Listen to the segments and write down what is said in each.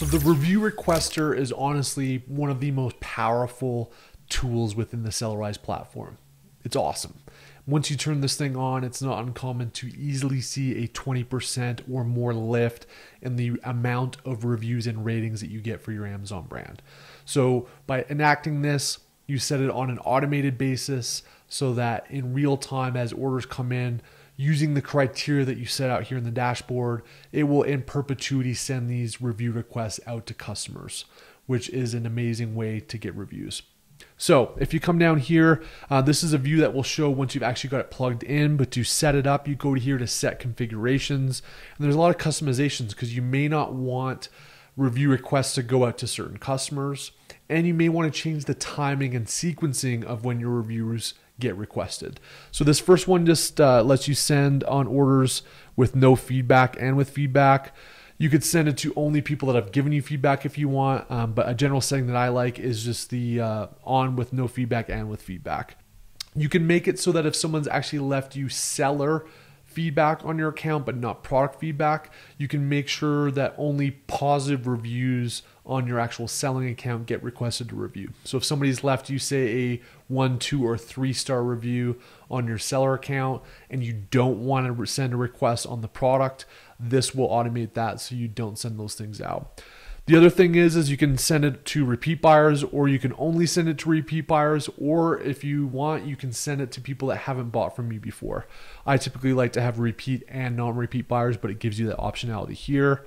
So the review requester is honestly one of the most powerful tools within the Sellerise platform. It's awesome. Once you turn this thing on, it's not uncommon to easily see a 20% or more lift in the amount of reviews and ratings that you get for your Amazon brand. So by enacting this, you set it on an automated basis so that in real time as orders come in, using the criteria that you set out here in the dashboard, it will in perpetuity send these review requests out to customers, which is an amazing way to get reviews. So if you come down here, uh, this is a view that will show once you've actually got it plugged in, but to set it up, you go to here to set configurations. And there's a lot of customizations because you may not want review requests to go out to certain customers. And you may want to change the timing and sequencing of when your reviews get requested. So this first one just uh, lets you send on orders with no feedback and with feedback. You could send it to only people that have given you feedback if you want, um, but a general setting that I like is just the uh, on with no feedback and with feedback. You can make it so that if someone's actually left you seller feedback on your account but not product feedback, you can make sure that only positive reviews on your actual selling account get requested to review. So if somebody's left you say a 1, 2 or 3 star review on your seller account and you don't want to send a request on the product, this will automate that so you don't send those things out. The other thing is, is you can send it to repeat buyers, or you can only send it to repeat buyers, or if you want, you can send it to people that haven't bought from you before. I typically like to have repeat and non-repeat buyers, but it gives you that optionality here.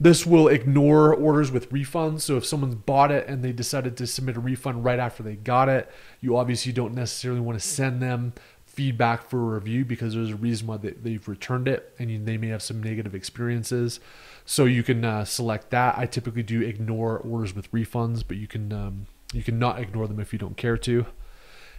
This will ignore orders with refunds. So if someone's bought it and they decided to submit a refund right after they got it, you obviously don't necessarily want to send them feedback for a review because there's a reason why they, have returned it and they may have some negative experiences. So you can uh, select that. I typically do ignore orders with refunds, but you can um, you can not ignore them if you don't care to.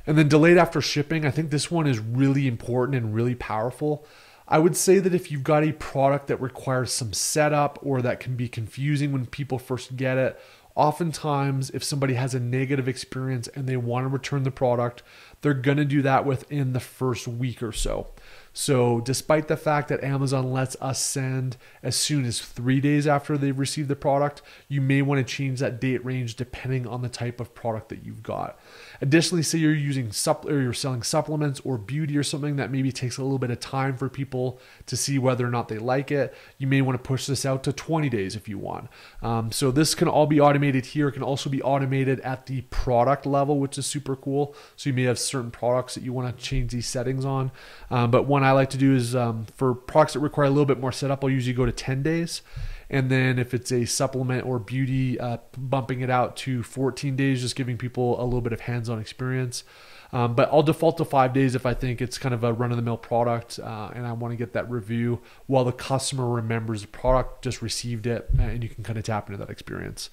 And then delayed after shipping. I think this one is really important and really powerful. I would say that if you've got a product that requires some setup or that can be confusing when people first get it, oftentimes if somebody has a negative experience and they want to return the product, they're going to do that within the first week or so. So, despite the fact that Amazon lets us send as soon as three days after they've received the product, you may want to change that date range depending on the type of product that you've got. Additionally, say you're using supp- or you're selling supplements or beauty or something that maybe takes a little bit of time for people to see whether or not they like it. You may want to push this out to 20 days if you want. Um, so this can all be automated here. It can also be automated at the product level, which is super cool. So you may have certain products that you want to change these settings on. Um, but one I like to do is um, for products that require a little bit more setup, I'll usually go to 10 days. And then if it's a supplement or beauty, uh, bumping it out to 14 days, just giving people a little bit of hands on experience. Um, but I'll default to five days if I think it's kind of a run of the mill product uh, and I want to get that review while the customer remembers the product, just received it, and you can kind of tap into that experience.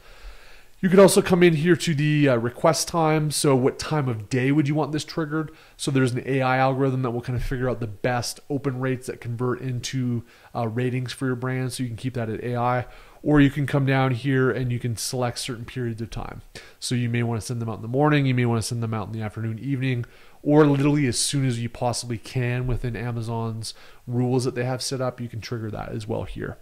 You could also come in here to the uh, request time. So, what time of day would you want this triggered? So, there's an AI algorithm that will kind of figure out the best open rates that convert into uh, ratings for your brand. So, you can keep that at AI. Or you can come down here and you can select certain periods of time. So, you may want to send them out in the morning, you may want to send them out in the afternoon, evening, or literally as soon as you possibly can within Amazon's rules that they have set up. You can trigger that as well here.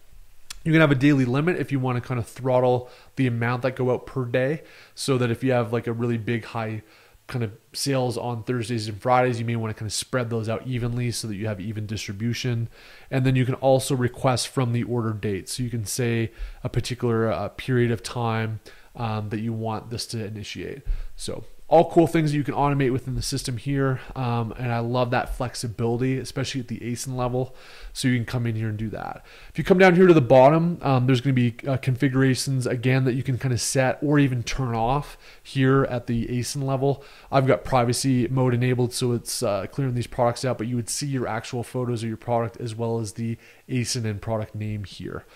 You can have a daily limit if you want to kind of throttle the amount that go out per day so that if you have like a really big high kind of sales on Thursdays and Fridays, you may want to kind of spread those out evenly so that you have even distribution. And then you can also request from the order date. So you can say a particular uh, period of time um, that you want this to initiate. So all cool things that you can automate within the system here. Um, and I love that flexibility, especially at the ASIN level. So you can come in here and do that. If you come down here to the bottom, um, there's going to be uh, configurations again that you can kind of set or even turn off here at the ASIN level. I've got privacy mode enabled, so it's uh, clearing these products out, but you would see your actual photos of your product as well as the ASIN and product name here.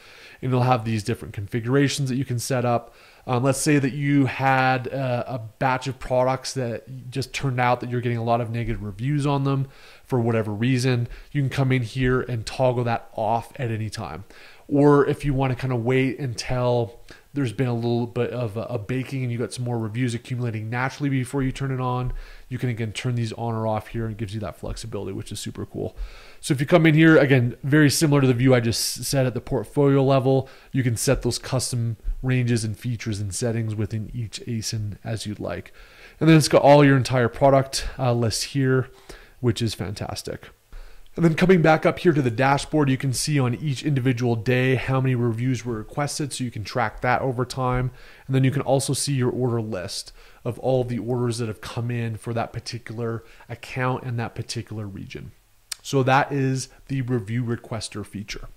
And it'll have these different configurations that you can set up. Um, let's say that you had a, a, batch of products that just turned out that you're getting a lot of negative reviews on them for whatever reason. You can come in here and toggle that off at any time. or if you want to kind of wait until there's been a little bit of a, baking and you got some more reviews accumulating naturally before you turn it on, you can again turn these on or off here and gives you that flexibility, which is super cool. So if you come in here, again, very similar to the view I just said at the portfolio level, you can set those custom ranges and features and settings within each ASIN as you'd like. And then it's got all your entire product uh, list here, which is fantastic. And then coming back up here to the dashboard, you can see on each individual day how many reviews were requested, so you can track that over time. And then you can also see your order list of all the orders that have come in for that particular account and that particular region. So that is the review requester feature.